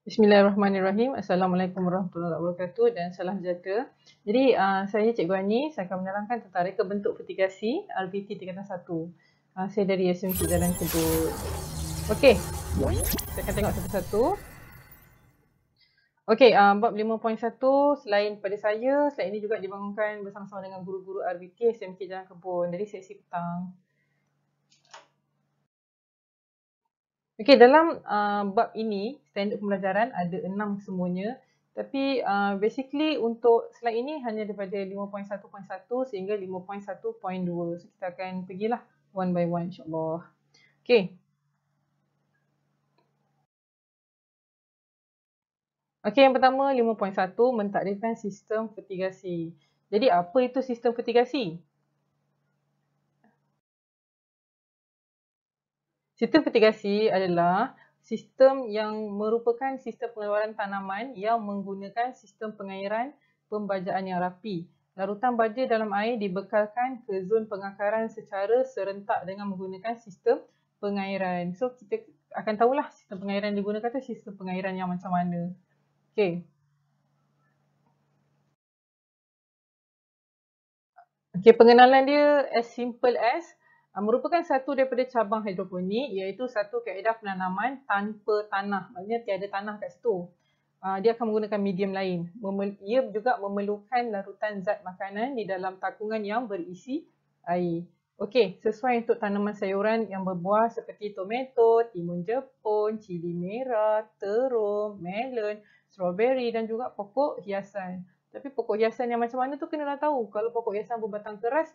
Bismillahirrahmanirrahim. Assalamualaikum warahmatullahi wabarakatuh dan salam sejahtera. Jadi uh, saya Cikgu Ani, saya akan menerangkan tentang reka bentuk vertikasi RBT tingkatan 1. Uh, saya dari SMC Jalan Kebun. Okey, saya akan tengok satu-satu. Okey, uh, bab 5.1 selain pada saya, slide ini juga dibangunkan bersama-sama dengan guru-guru RBT SMK Jalan Kebun dari sesi petang. Okey, dalam uh, bab ini, standard pembelajaran ada enam semuanya. Tapi uh, basically untuk slide ini hanya daripada 5.1.1 sehingga 5.1.2. So kita akan pergilah one by one insyaAllah. Okey. Okey, yang pertama 5.1 mentakdirkan sistem vertigasi. Jadi apa itu sistem vertigasi? Sistem vertigasi adalah sistem yang merupakan sistem pengeluaran tanaman yang menggunakan sistem pengairan pembajaan yang rapi. Larutan baja dalam air dibekalkan ke zon pengakaran secara serentak dengan menggunakan sistem pengairan. So kita akan tahulah sistem pengairan digunakan tu sistem pengairan yang macam mana. Okay. Okay, pengenalan dia as simple as merupakan satu daripada cabang hidroponik iaitu satu kaedah penanaman tanpa tanah. Maksudnya tiada tanah kat situ. Uh, dia akan menggunakan medium lain. Ia juga memerlukan larutan zat makanan di dalam takungan yang berisi air. Okey, sesuai untuk tanaman sayuran yang berbuah seperti tomato, timun jepun, cili merah, terung, melon, strawberry dan juga pokok hiasan. Tapi pokok hiasan yang macam mana tu kena tahu. Kalau pokok hiasan berbatang keras,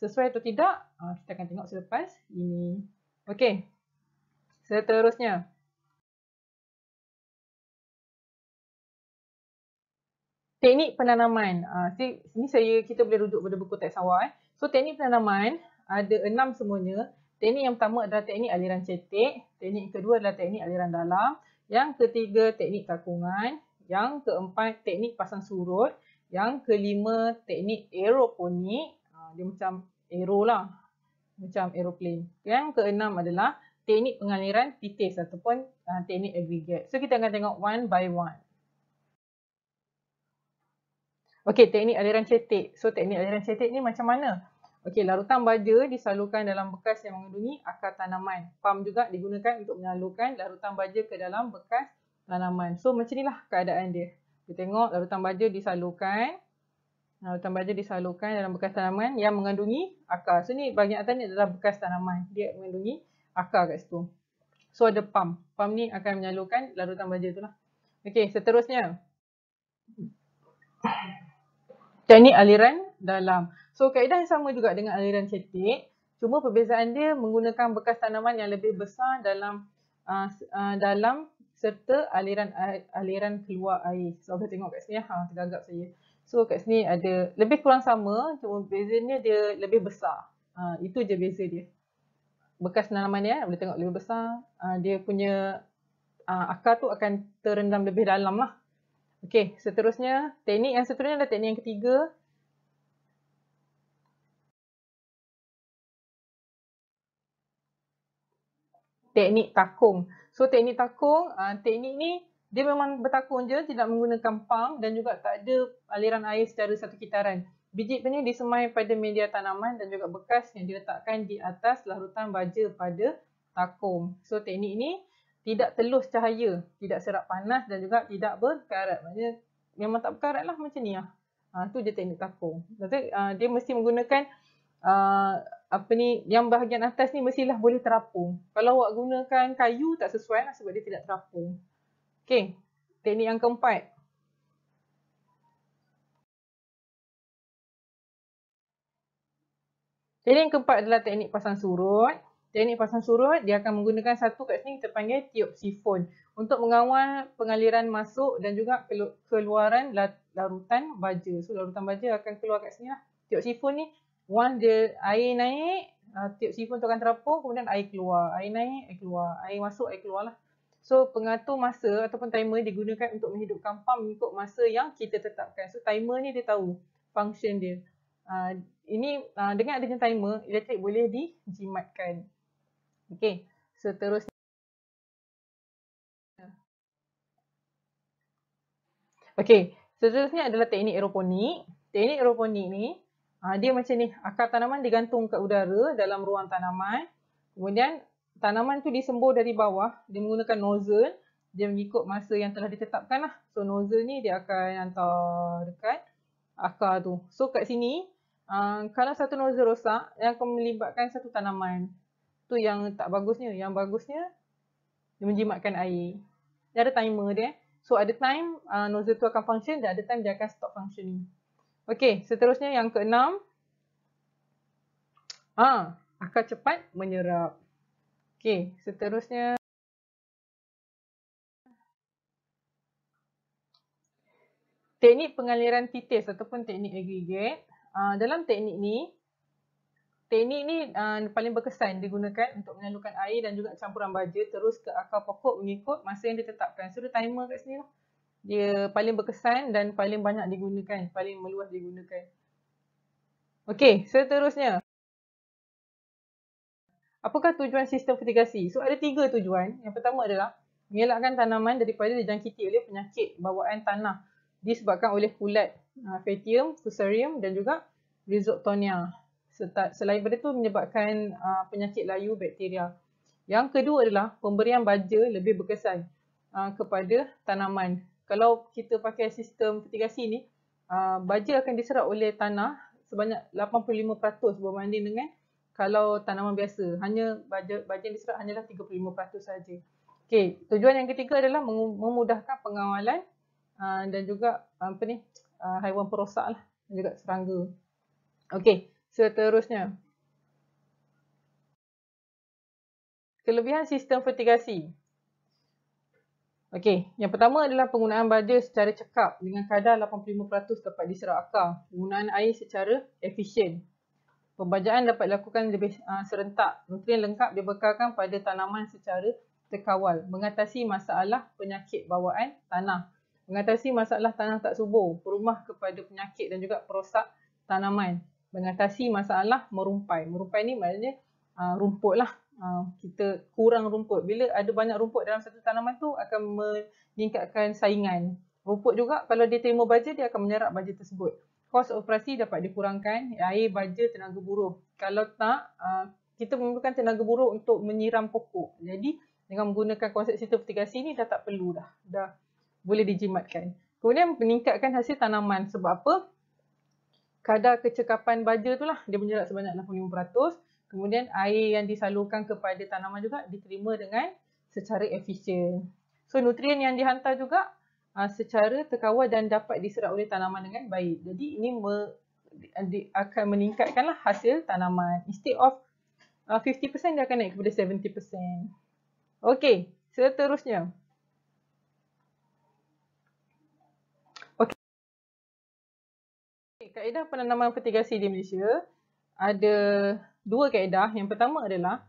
sesuai atau tidak, uh, kita akan tengok selepas ini. Okey, seterusnya. Teknik penanaman. Uh, sini saya kita boleh rujuk pada buku teks awal. Eh. So teknik penanaman ada enam semuanya. Teknik yang pertama adalah teknik aliran cetek. Teknik kedua adalah teknik aliran dalam. Yang ketiga teknik takungan. Yang keempat teknik pasang surut. Yang kelima teknik aeroponik dia macam aero lah. Macam aeroplane. Yang keenam adalah teknik pengaliran titis ataupun uh, teknik aggregate. So kita akan tengok one by one. Okey, teknik aliran cetek. So teknik aliran cetek ni macam mana? Okey, larutan baja disalurkan dalam bekas yang mengandungi akar tanaman. Pam juga digunakan untuk menyalurkan larutan baja ke dalam bekas tanaman. So macam inilah keadaan dia. Kita tengok larutan baja disalurkan Larutan baja disalurkan dalam bekas tanaman yang mengandungi akar. So ni bahagian atas ni adalah bekas tanaman. Dia mengandungi akar kat situ. So ada pump. Pump ni akan menyalurkan larutan baja tu lah. Okey, seterusnya. Teknik aliran dalam. So kaedah yang sama juga dengan aliran cetek. Cuma perbezaan dia menggunakan bekas tanaman yang lebih besar dalam uh, uh, dalam serta aliran aliran keluar air. So, kita tengok kat sini. Ha, tergagap saya. So kat sini ada lebih kurang sama cuma bezanya dia lebih besar. Ha, itu je beza dia. Bekas tanaman dia boleh tengok lebih besar. Ha, dia punya ha, akar tu akan terendam lebih dalam lah. Okey, seterusnya teknik yang seterusnya adalah teknik yang ketiga. Teknik takung. So teknik takung, ha, teknik ni dia memang bertakun je, tidak menggunakan pump dan juga tak ada aliran air secara satu kitaran. Biji ni disemai pada media tanaman dan juga bekas yang diletakkan di atas larutan baja pada takum. So teknik ini tidak telus cahaya, tidak serap panas dan juga tidak berkarat. Maksudnya memang tak berkarat lah macam ni lah. Ha, tu je teknik takum. Jadi, uh, dia mesti menggunakan uh, apa ni, yang bahagian atas ni mestilah boleh terapung. Kalau awak gunakan kayu tak sesuai lah sebab dia tidak terapung. Okey, teknik yang keempat. Teknik yang keempat adalah teknik pasang surut. Teknik pasang surut, dia akan menggunakan satu kat sini kita panggil tiup sifon untuk mengawal pengaliran masuk dan juga keluaran larutan baja. So, larutan baja akan keluar kat sini lah. Tiup sifon ni, once dia air naik, uh, tiup sifon tu akan terapung, kemudian air keluar. Air naik, air keluar. Air masuk, air keluar lah. So pengatur masa ataupun timer digunakan untuk menghidupkan pump mengikut masa yang kita tetapkan. So timer ni dia tahu function dia. Uh, ini uh, dengan adanya timer, elektrik boleh dijimatkan. Okey, seterusnya. Okey, seterusnya adalah teknik aeroponik. Teknik aeroponik ni, uh, dia macam ni. Akar tanaman digantung kat udara dalam ruang tanaman. Kemudian tanaman tu disembur dari bawah. Dia menggunakan nozzle. Dia mengikut masa yang telah ditetapkan lah. So nozzle ni dia akan hantar dekat akar tu. So kat sini, uh, kalau satu nozzle rosak, dia akan melibatkan satu tanaman. Tu yang tak bagusnya. Yang bagusnya, dia menjimatkan air. Dia ada timer dia. So ada time uh, nozzle tu akan function dan ada time dia akan stop functioning. Okey, seterusnya yang keenam. Ah, akan cepat menyerap. Okey, seterusnya. Teknik pengaliran titis ataupun teknik aggregate. Uh, dalam teknik ni, teknik ni uh, paling berkesan digunakan untuk menyalurkan air dan juga campuran baja terus ke akar pokok mengikut masa yang ditetapkan. So, timer kat sini lah dia paling berkesan dan paling banyak digunakan, paling meluas digunakan. Okey, seterusnya. Apakah tujuan sistem fertigasi? So ada tiga tujuan. Yang pertama adalah mengelakkan tanaman daripada dijangkiti oleh penyakit bawaan tanah disebabkan oleh kulat uh, Phaeatium, Fusarium dan juga Rhizoctonia. Selain daripada itu menyebabkan uh, penyakit layu bakteria. Yang kedua adalah pemberian baja lebih berkesan uh, kepada tanaman kalau kita pakai sistem fertigasi ni, uh, baja akan diserap oleh tanah sebanyak 85% berbanding dengan kalau tanaman biasa. Hanya yang diserap hanyalah 35% saja. Okey, tujuan yang ketiga adalah memudahkan pengawalan uh, dan juga apa ni uh, haiwan perosak lah dan juga serangga. Okey, seterusnya. Kelebihan sistem fertigasi. Okey, yang pertama adalah penggunaan baja secara cekap dengan kadar 85% dapat diserap akar. Penggunaan air secara efisien. Pembajaan dapat dilakukan lebih uh, serentak. Nutrien lengkap dibekalkan pada tanaman secara terkawal. Mengatasi masalah penyakit bawaan tanah. Mengatasi masalah tanah tak subur. Perumah kepada penyakit dan juga perosak tanaman. Mengatasi masalah merumpai. Merumpai ni maknanya uh, rumput lah uh, kita kurang rumput. Bila ada banyak rumput dalam satu tanaman tu akan meningkatkan saingan. Rumput juga kalau dia terima baja dia akan menyerap baja tersebut. Kos operasi dapat dikurangkan, air, baja, tenaga buruh. Kalau tak, uh, kita memerlukan tenaga buruh untuk menyiram pokok. Jadi dengan menggunakan konsep fertigasi ni dah tak perlu dah. Dah boleh dijimatkan. Kemudian meningkatkan hasil tanaman. Sebab apa? Kadar kecekapan baja tu lah dia menyerap sebanyak 85%. Kemudian air yang disalurkan kepada tanaman juga diterima dengan secara efisien. So nutrien yang dihantar juga uh, secara terkawal dan dapat diserap oleh tanaman dengan baik. Jadi ini me, di, akan meningkatkanlah hasil tanaman. Instead of uh, 50% dia akan naik kepada 70%. Okey, seterusnya. Okey. Kaedah penanaman fertigasi di Malaysia ada dua kaedah. Yang pertama adalah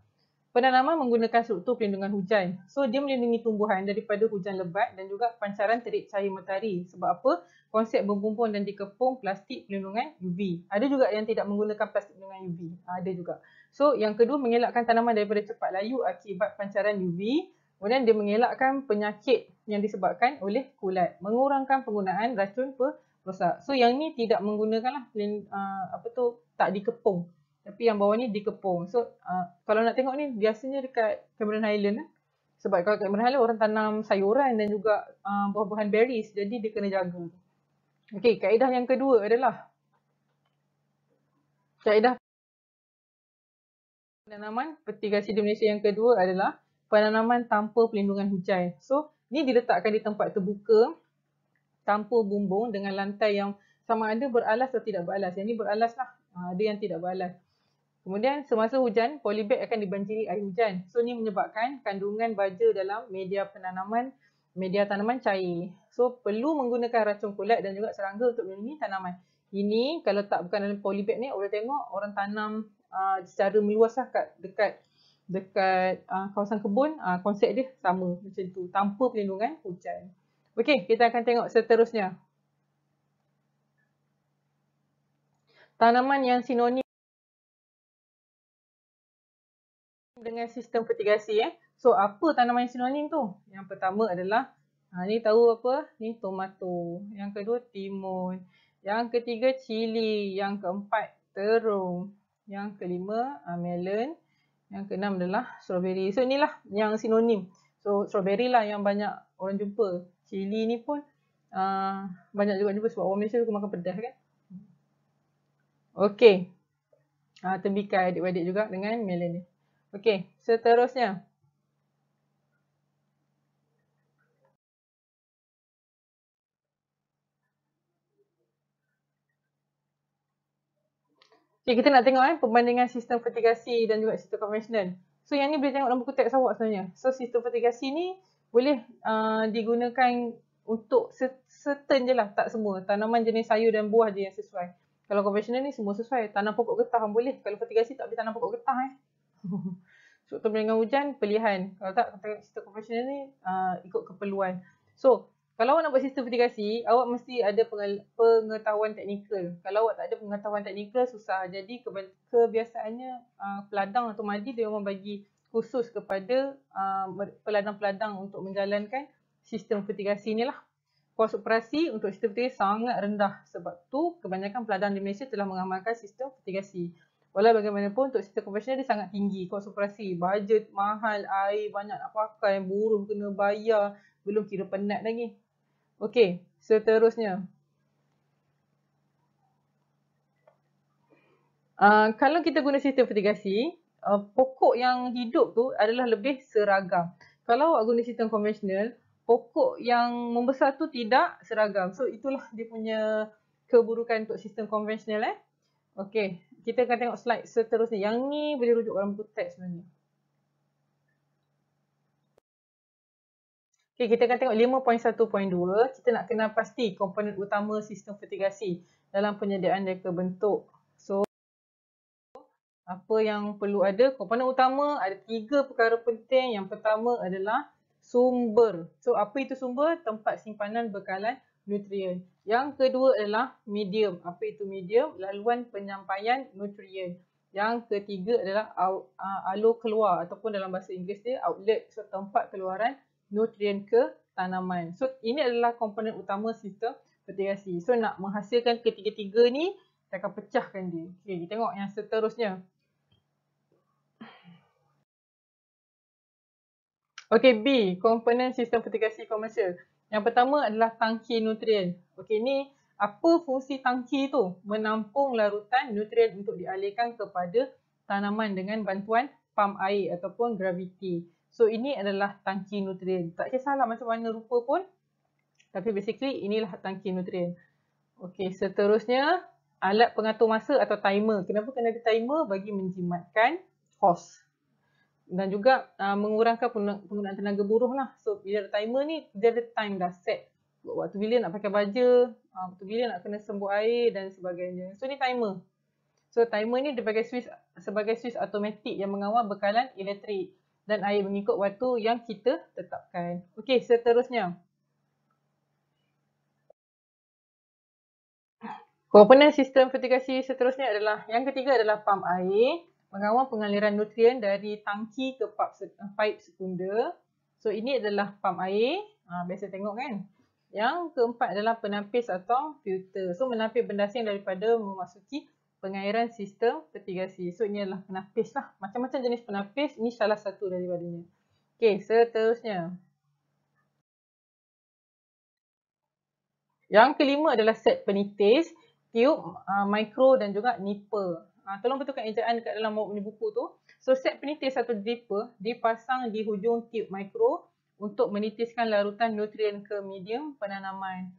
penanaman menggunakan struktur pelindungan hujan. So dia melindungi tumbuhan daripada hujan lebat dan juga pancaran terik cahaya matahari. Sebab apa? Konsep berbumbung dan dikepung plastik pelindungan UV. Ada juga yang tidak menggunakan plastik pelindungan UV. Ada juga. So yang kedua mengelakkan tanaman daripada cepat layu akibat pancaran UV. Kemudian dia mengelakkan penyakit yang disebabkan oleh kulat. Mengurangkan penggunaan racun perosak. So yang ni tidak menggunakanlah uh, apa tu tak dikepung. Tapi yang bawah ni dikepung. So uh, kalau nak tengok ni biasanya dekat Cameron Highland eh. Sebab kalau Cameron Highland orang tanam sayuran dan juga uh, buah-buahan berries. Jadi dia kena jaga. Okey, kaedah yang kedua adalah kaedah penanaman fertigasi di Malaysia yang kedua adalah penanaman tanpa pelindungan hujan. So, ni diletakkan di tempat terbuka tanpa bumbung dengan lantai yang sama ada beralas atau tidak beralas. Yang ni beralas lah. Uh, ada yang tidak beralas. Kemudian semasa hujan, polybag akan dibanjiri air hujan. So ni menyebabkan kandungan baja dalam media penanaman, media tanaman cair. So perlu menggunakan racun kulat dan juga serangga untuk melindungi tanaman. Ini kalau tak bukan dalam polybag ni, orang tengok orang tanam uh, secara meluas lah kat, dekat dekat uh, kawasan kebun, uh, konsep dia sama macam tu, tanpa perlindungan hujan. Okey, kita akan tengok seterusnya. Tanaman yang sinonim dengan sistem fertigasi eh. So apa tanaman yang sinonim tu? Yang pertama adalah Ha, ni tahu apa? Ni tomato. Yang kedua timun. Yang ketiga cili. Yang keempat terung. Yang kelima uh, melon. Yang keenam adalah strawberry. So inilah yang sinonim. So strawberry lah yang banyak orang jumpa. Cili ni pun uh, banyak juga jumpa sebab orang Malaysia suka makan pedas kan. Okey. Uh, tembikai adik-adik juga dengan melon ni. Okey, seterusnya. Okay, kita nak tengok eh, perbandingan sistem fertigasi dan juga sistem konvensional. So yang ni boleh tengok dalam buku teks awak sebenarnya. So sistem fertigasi ni boleh uh, digunakan untuk certain je lah, tak semua. Tanaman jenis sayur dan buah je yang sesuai. Kalau konvensional ni semua sesuai. Tanam pokok getah boleh. Kalau fertigasi tak boleh tanam pokok getah eh. so dengan hujan, pilihan. Kalau tak, sistem konvensional ni uh, ikut keperluan. So kalau awak nak buat sistem fertigasi, awak mesti ada pengetahuan teknikal. Kalau awak tak ada pengetahuan teknikal, susah. Jadi kebiasaannya uh, peladang atau madi dia memang bagi khusus kepada uh, peladang-peladang untuk menjalankan sistem fertigasi ni lah. Kos operasi untuk sistem fertigasi sangat rendah. Sebab tu kebanyakan peladang di Malaysia telah mengamalkan sistem fertigasi. Walau bagaimanapun untuk sistem konvensional dia sangat tinggi. Kos operasi, bajet mahal, air banyak nak pakai, buruh kena bayar, belum kira penat lagi. Okey, seterusnya. Uh, kalau kita guna sistem fertigasi, uh, pokok yang hidup tu adalah lebih seragam. Kalau awak guna sistem konvensional, pokok yang membesar tu tidak seragam. So itulah dia punya keburukan untuk sistem konvensional eh. Okey, kita akan tengok slide seterusnya. Yang ni boleh rujuk dalam buku teks sebenarnya. Okay, kita akan tengok 5.1.2. Kita nak kenal pasti komponen utama sistem fertigasi dalam penyediaan reka bentuk. So, apa yang perlu ada? Komponen utama ada tiga perkara penting. Yang pertama adalah sumber. So, apa itu sumber? Tempat simpanan bekalan nutrien. Yang kedua adalah medium. Apa itu medium? Laluan penyampaian nutrien. Yang ketiga adalah alur keluar ataupun dalam bahasa Inggeris dia outlet. So, tempat keluaran nutrien ke tanaman. So ini adalah komponen utama sistem fertigasi. So nak menghasilkan ketiga-tiga ni, kita akan pecahkan dia. Okay, kita tengok yang seterusnya. Okay, B, komponen sistem fertigasi komersial. Yang pertama adalah tangki nutrien. Okay, ni apa fungsi tangki tu? Menampung larutan nutrien untuk dialihkan kepada tanaman dengan bantuan pam air ataupun graviti. So ini adalah tangki nutrien. Tak kisahlah macam mana rupa pun. Tapi basically inilah tangki nutrien. Okey, seterusnya alat pengatur masa atau timer. Kenapa kena ada timer? Bagi menjimatkan kos. Dan juga uh, mengurangkan penggunaan tenaga buruh lah. So bila ada timer ni, dia ada time dah set. Waktu bila nak pakai baja, uh, waktu bila nak kena sembuh air dan sebagainya. So ni timer. So timer ni dia sebagai switch, sebagai switch automatik yang mengawal bekalan elektrik dan air mengikut waktu yang kita tetapkan. Okey, seterusnya. Komponen sistem fertigasi seterusnya adalah yang ketiga adalah pam air mengawal pengaliran nutrien dari tangki ke pipe sekunda. So ini adalah pam air. Ha, biasa tengok kan. Yang keempat adalah penapis atau filter. So menapis benda asing daripada memasuki pengairan sistem fertigasi. So ini adalah penapis lah. Macam-macam jenis penapis. Ini salah satu daripadanya. Okey, seterusnya. Yang kelima adalah set penitis, tiup, uh, mikro dan juga nipper. Uh, tolong betulkan ejaan dekat dalam buku tu. So set penitis atau dripper dipasang di hujung tiup mikro untuk menitiskan larutan nutrien ke medium penanaman.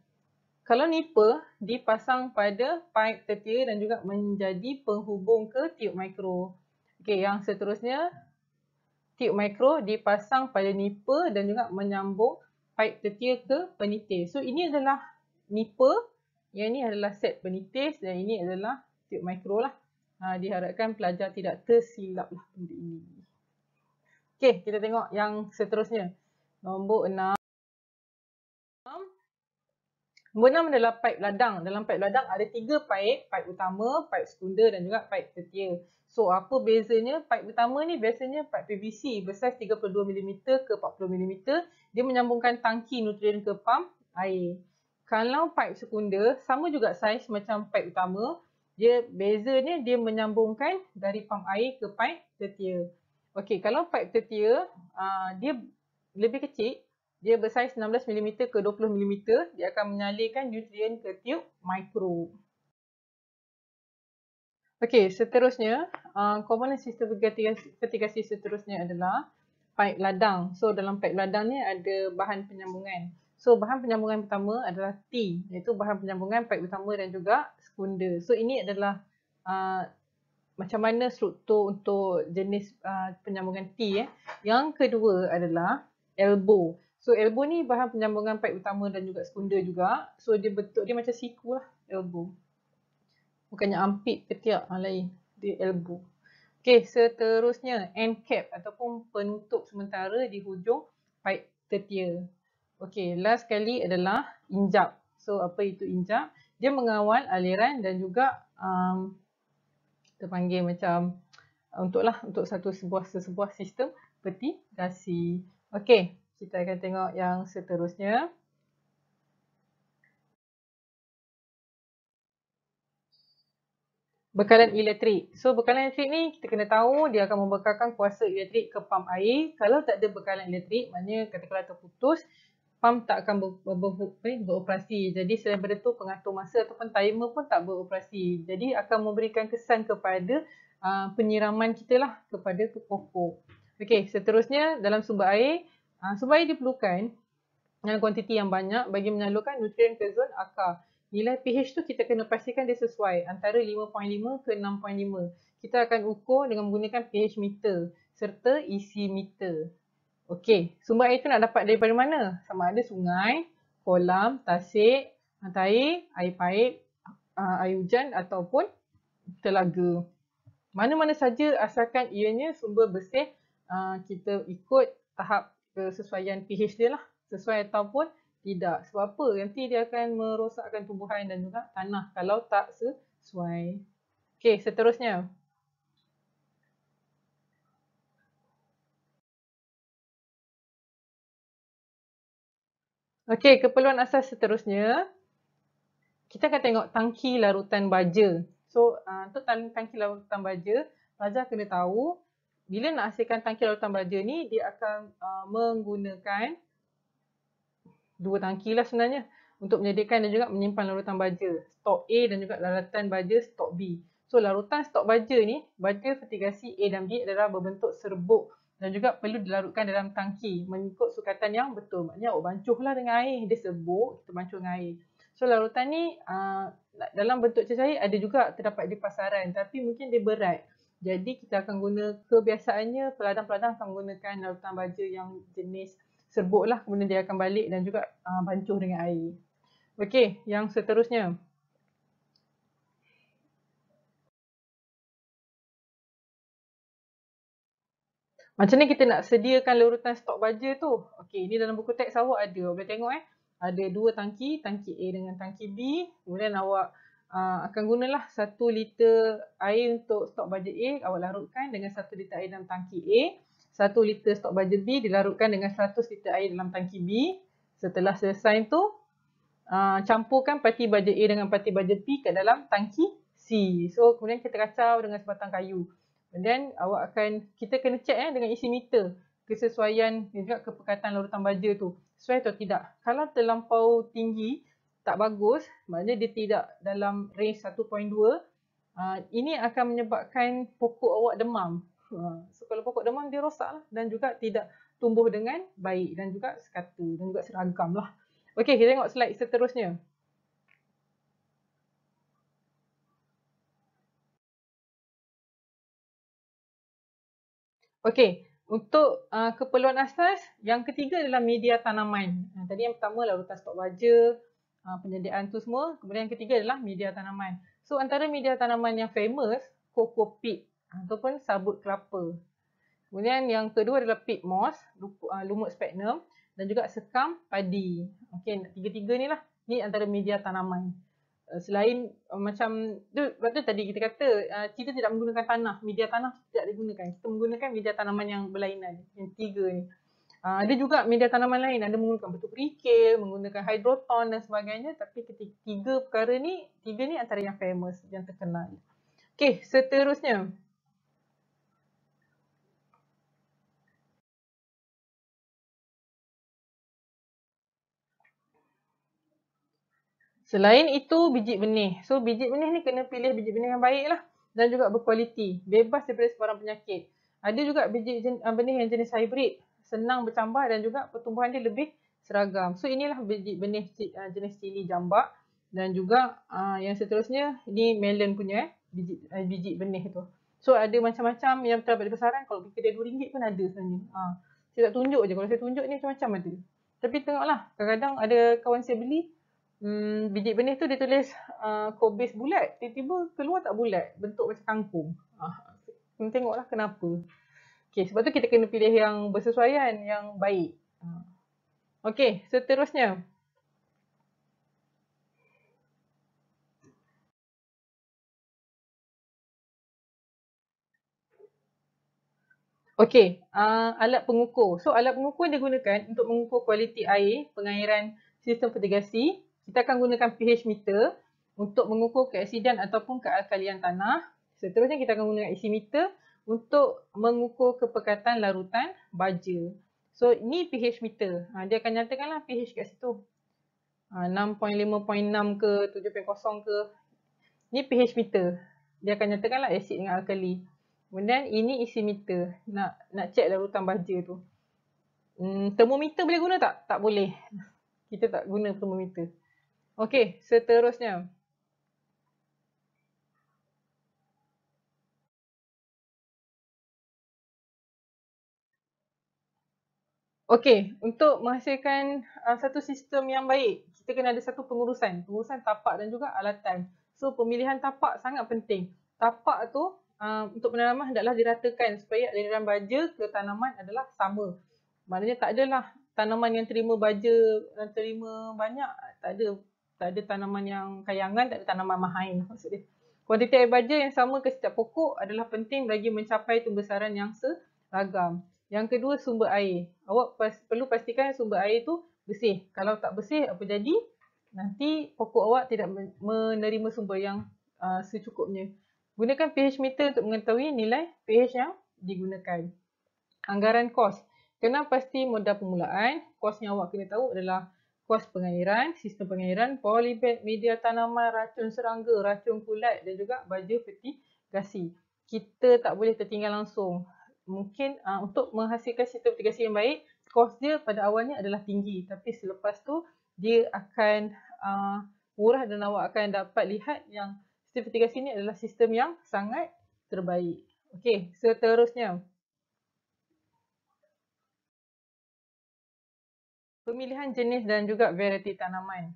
Kalau nipper dipasang pada pipe tetia dan juga menjadi penghubung ke tiup mikro. Okey, yang seterusnya tiup mikro dipasang pada nipper dan juga menyambung pipe tetia ke penitis. So ini adalah nipper, yang ini adalah set penitis dan ini adalah tiup mikro lah. Ha, diharapkan pelajar tidak tersilap lah benda ini. Okey, kita tengok yang seterusnya. Nombor enam Nombor enam adalah pipe ladang. Dalam pipe ladang ada tiga pipe, pipe utama, pipe sekunder dan juga pipe tertier. So apa bezanya? Pipe utama ni biasanya pipe PVC bersaiz 32mm ke 40mm. Dia menyambungkan tangki nutrien ke pump air. Kalau pipe sekunder sama juga saiz macam pipe utama. Dia bezanya dia menyambungkan dari pump air ke pipe tertier. Okey, kalau pipe tertier uh, dia lebih kecil, dia bersaiz 16mm ke 20mm, dia akan menyalurkan nutrien ke tube mikro. Okey, seterusnya, uh, komponen sistem vertigasi seterusnya adalah pipe ladang. So, dalam pipe ladang ni ada bahan penyambungan. So, bahan penyambungan pertama adalah T, iaitu bahan penyambungan pipe utama dan juga sekunder. So, ini adalah uh, macam mana struktur untuk jenis uh, penyambungan T. Eh. Yang kedua adalah elbow. So, elbow ni bahan penyambungan pipe utama dan juga sekunder juga. So, dia bentuk dia macam siku lah, elbow. Bukannya ampit ketiak yang lain. Dia elbow. Okey, seterusnya end cap ataupun penutup sementara di hujung pipe tertier. Okey, last kali adalah injap. So, apa itu injap? Dia mengawal aliran dan juga um, kita panggil macam uh, untuklah untuk satu sebuah sebuah sistem vertigasi. Okey, kita akan tengok yang seterusnya. Bekalan elektrik. So bekalan elektrik ni kita kena tahu dia akan membekalkan kuasa elektrik ke pump air. Kalau tak ada bekalan elektrik, maknanya katakanlah terputus, pump tak akan ber, ber, ber, ber, beroperasi. Jadi selain daripada tu pengatur masa ataupun timer pun tak beroperasi. Jadi akan memberikan kesan kepada uh, penyiraman kita lah kepada pokok. Okey, seterusnya dalam sumber air, uh, sumber air diperlukan dalam kuantiti yang banyak bagi menyalurkan nutrien ke zon akar nilai pH tu kita kena pastikan dia sesuai antara 5.5 ke 6.5. Kita akan ukur dengan menggunakan pH meter serta isi meter. Okey, sumber air tu nak dapat daripada mana? Sama ada sungai, kolam, tasik, mata air, air paip, uh, air hujan ataupun telaga. Mana-mana saja asalkan ianya sumber bersih, uh, kita ikut tahap kesesuaian pH dia lah. Sesuai ataupun tidak. Sebab apa? Nanti dia akan merosakkan tumbuhan dan juga tanah kalau tak sesuai. Okey, seterusnya. Okey, keperluan asas seterusnya. Kita akan tengok tangki larutan baja. So, uh, untuk tangki larutan baja, pelajar kena tahu bila nak hasilkan tangki larutan baja ni, dia akan uh, menggunakan dua tangki lah sebenarnya untuk menyediakan dan juga menyimpan larutan baja stok A dan juga larutan baja stok B. So larutan stok baja ni, baja vertigasi A dan B adalah berbentuk serbuk dan juga perlu dilarutkan dalam tangki mengikut sukatan yang betul. Maknanya awak bancuhlah dengan air, dia serbuk, kita bancuh dengan air. So larutan ni uh, dalam bentuk cecair ada juga terdapat di pasaran tapi mungkin dia berat. Jadi kita akan guna kebiasaannya peladang-peladang akan menggunakan larutan baja yang jenis serbuk lah kemudian dia akan balik dan juga uh, bancuh dengan air. Okey, yang seterusnya. Macam ni kita nak sediakan larutan stok baja tu. Okey, ni dalam buku teks awak ada. Boleh tengok eh. Ada dua tangki, tangki A dengan tangki B. Kemudian awak uh, akan gunalah satu liter air untuk stok baja A. Awak larutkan dengan satu liter air dalam tangki A. 1 liter stok baja B dilarutkan dengan 100 liter air dalam tangki B. Setelah selesai tu, uh, campurkan parti baja A dengan parti baja B ke dalam tangki C. So, kemudian kita kacau dengan sebatang kayu. Kemudian awak akan, kita kena check eh, dengan isi meter kesesuaian juga kepekatan larutan baja tu. Sesuai atau tidak. Kalau terlampau tinggi, tak bagus, maknanya dia tidak dalam range 1.2, uh, ini akan menyebabkan pokok awak demam. Ha, so kalau pokok demam dia rosak lah dan juga tidak tumbuh dengan baik dan juga sekata dan juga seragam lah. Okey kita tengok slide seterusnya. Okey untuk uh, keperluan asas yang ketiga adalah media tanaman. Uh, tadi yang pertama larutan stok baja, uh, penyediaan tu semua. Kemudian yang ketiga adalah media tanaman. So antara media tanaman yang famous, coco peat ataupun sabut kelapa. Kemudian yang kedua adalah peat moss, ah, lumut sphagnum dan juga sekam padi. Okey, tiga-tiga ni lah Ni antara media tanaman. Uh, selain uh, macam tu, sebab tu tadi kita kata uh, kita tidak menggunakan tanah, media tanah tidak digunakan. Kita menggunakan media tanaman yang berlainan, yang tiga ni. Uh, ada juga media tanaman lain, ada menggunakan batu kerikil, menggunakan hydroton dan sebagainya. Tapi ketika tiga perkara ni, tiga ni antara yang famous, yang terkenal. Okey, seterusnya. Selain itu, biji benih. So, biji benih ni kena pilih biji benih yang baik lah. Dan juga berkualiti. Bebas daripada sebarang penyakit. Ada juga biji benih yang jenis hybrid senang bercambah dan juga pertumbuhan dia lebih seragam. So inilah benih uh, jenis cili jambak dan juga uh, yang seterusnya ini melon punya eh, biji uh, biji benih tu. So ada macam-macam yang terdapat di pasaran kalau kedai RM2 pun ada sebenarnya. Uh, saya tak tunjuk je kalau saya tunjuk ni macam-macam ada. Tapi tengoklah kadang-kadang ada kawan saya beli um, biji benih tu dia tulis uh, kobis bulat. Tiba-tiba keluar tak bulat bentuk macam kangkung. Uh, tengoklah kenapa. Okay, sebab tu kita kena pilih yang bersesuaian, yang baik. Okay, seterusnya. Okay, uh, alat pengukur. So, alat pengukur digunakan untuk mengukur kualiti air, pengairan sistem fertigasi. Kita akan gunakan pH meter untuk mengukur keaksidan ataupun kealkalian tanah. Seterusnya, kita akan gunakan isi meter untuk mengukur kepekatan larutan baja. So ini pH meter. Ha, dia akan nyatakanlah pH kat situ. Ha, 6.5.6 ke 7.0 ke. Ini pH meter. Dia akan nyatakanlah asid dengan alkali. Kemudian ini isi meter. Nak nak check larutan baja tu. Hmm, termometer boleh guna tak? Tak boleh. Kita tak guna termometer. Okey, seterusnya. Okey, untuk menghasilkan uh, satu sistem yang baik, kita kena ada satu pengurusan. Pengurusan tapak dan juga alatan. So, pemilihan tapak sangat penting. Tapak tu uh, untuk penanaman adalah diratakan supaya aliran baja ke tanaman adalah sama. Maknanya tak adalah tanaman yang terima baja dan terima banyak. Tak ada tak ada tanaman yang kayangan, tak ada tanaman mahain maksudnya. Kuantiti air baja yang sama ke setiap pokok adalah penting bagi mencapai pembesaran yang seragam. Yang kedua sumber air. Awak pas, perlu pastikan sumber air tu bersih. Kalau tak bersih apa jadi? Nanti pokok awak tidak menerima sumber yang uh, secukupnya. Gunakan pH meter untuk mengetahui nilai pH yang digunakan. Anggaran kos. Kena pasti modal permulaan. Kos yang awak kena tahu adalah kos pengairan, sistem pengairan, polybag, media tanaman, racun serangga, racun kulat dan juga baju fertigasi. Kita tak boleh tertinggal langsung mungkin uh, untuk menghasilkan sistem mitigasi yang baik, kos dia pada awalnya adalah tinggi. Tapi selepas tu dia akan uh, murah dan awak akan dapat lihat yang sistem mitigasi ini adalah sistem yang sangat terbaik. Okey, seterusnya. Pemilihan jenis dan juga variety tanaman.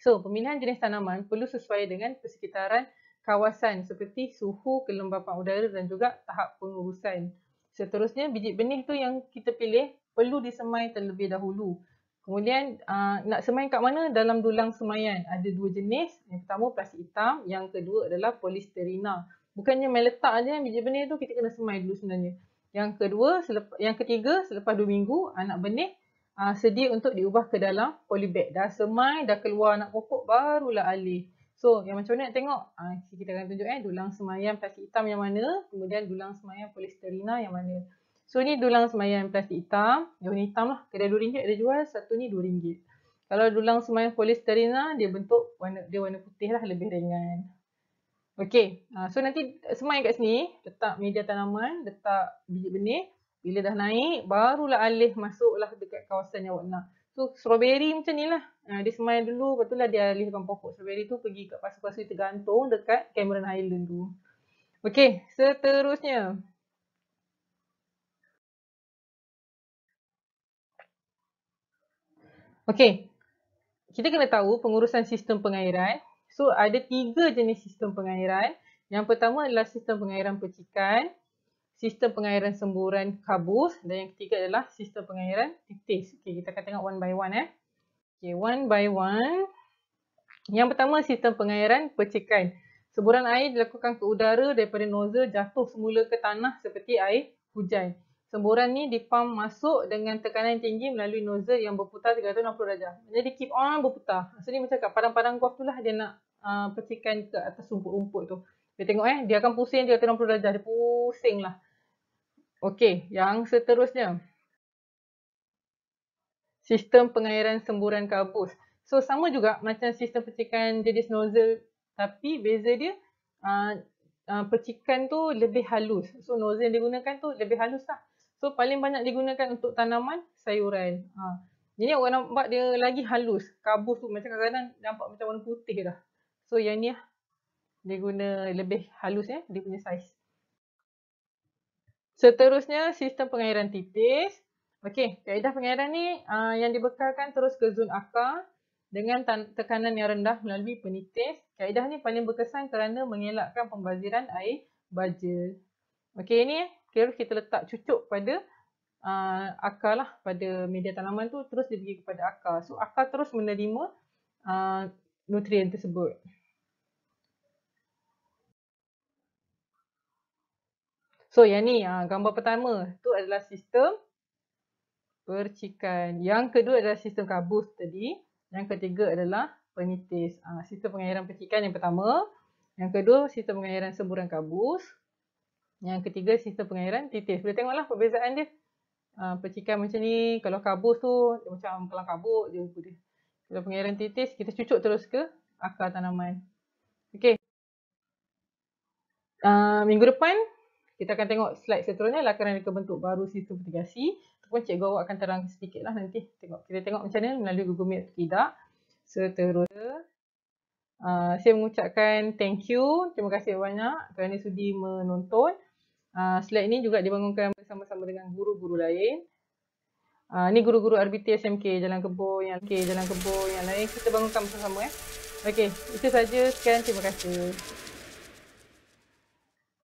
So, pemilihan jenis tanaman perlu sesuai dengan persekitaran kawasan seperti suhu, kelembapan udara dan juga tahap pengurusan. Seterusnya biji benih tu yang kita pilih perlu disemai terlebih dahulu. Kemudian uh, nak semai kat mana? Dalam dulang semaian. Ada dua jenis. Yang pertama plastik hitam, yang kedua adalah polisterina. Bukannya main letak aja biji benih tu kita kena semai dulu sebenarnya. Yang kedua, yang ketiga selepas dua minggu anak benih uh, sedia untuk diubah ke dalam polybag. Dah semai, dah keluar anak pokok barulah alih. So, yang macam mana nak tengok? Ha, kita akan tunjuk eh, dulang semayam plastik hitam yang mana, kemudian dulang semayam polisterina yang mana. So, ni dulang semayam plastik hitam, yang warna hitam lah. Kedai RM2 ada jual, satu ni RM2. Kalau dulang semayam polisterina, dia bentuk warna dia warna putih lah, lebih ringan. Okey, ha, so nanti semai kat sini, letak media tanaman, letak biji benih. Bila dah naik, barulah alih masuklah dekat kawasan yang awak nak. So strawberry macam ni lah. Ha, dia semai dulu, lepas tu lah dia alihkan pokok strawberry tu pergi kat pasu-pasu tergantung dekat Cameron Highland tu. Okay, seterusnya. Okay, kita kena tahu pengurusan sistem pengairan. So ada tiga jenis sistem pengairan. Yang pertama adalah sistem pengairan percikan sistem pengairan semburan kabus dan yang ketiga adalah sistem pengairan titis. Okey, kita akan tengok one by one eh. Okey, one by one. Yang pertama sistem pengairan percikan. Semburan air dilakukan ke udara daripada nozzle jatuh semula ke tanah seperti air hujan. Semburan ni dipam masuk dengan tekanan tinggi melalui nozzle yang berputar 360 darjah. Jadi keep on berputar. Maksudnya macam kat padang-padang golf tu lah dia nak uh, percikan ke atas rumput-rumput tu. Dia tengok eh, dia akan pusing 360 darjah. Dia pusing lah. Okey, yang seterusnya. Sistem pengairan semburan kabus. So sama juga macam sistem percikan jenis nozzle tapi beza dia uh, uh, percikan tu lebih halus. So nozzle yang digunakan tu lebih halus lah. So paling banyak digunakan untuk tanaman sayuran. Ha. Jadi orang nampak dia lagi halus. Kabus tu macam kadang-kadang nampak macam warna putih dah. So yang ni lah. Dia guna lebih halus ya. Dia punya saiz. Seterusnya sistem pengairan tipis. Okey, kaedah pengairan ni uh, yang dibekalkan terus ke zon akar dengan tekanan yang rendah melalui penitis. Kaedah ni paling berkesan kerana mengelakkan pembaziran air baja. Okey, ini terus kita letak cucuk pada uh, akar lah pada media tanaman tu terus dia pergi kepada akar. So akar terus menerima uh, nutrien tersebut. So yang ni uh, gambar pertama tu adalah sistem percikan. Yang kedua adalah sistem kabus tadi. Yang ketiga adalah penitis. Uh, sistem pengairan percikan yang pertama. Yang kedua sistem pengairan semburan kabus. Yang ketiga sistem pengairan titis. Boleh tengoklah perbezaan dia. Uh, percikan macam ni, kalau kabus tu dia macam pelang kabut je rupa dia. Kalau pengairan titis, kita cucuk terus ke akar tanaman. Okey. Uh, minggu depan, kita akan tengok slide seterusnya lah kerana bentuk baru sistem fertigasi. Ataupun cikgu awak akan terang sedikit lah nanti. Tengok. Kita tengok macam mana melalui Google Meet tidak. Seterusnya. Uh, saya mengucapkan thank you. Terima kasih banyak kerana sudi menonton. Uh, slide ini juga dibangunkan bersama-sama dengan guru-guru lain. Uh, ni guru-guru RBT SMK Jalan Kebun, yang K Jalan Kebun, yang lain kita bangunkan bersama-sama eh. Okey, itu saja. Sekian terima kasih.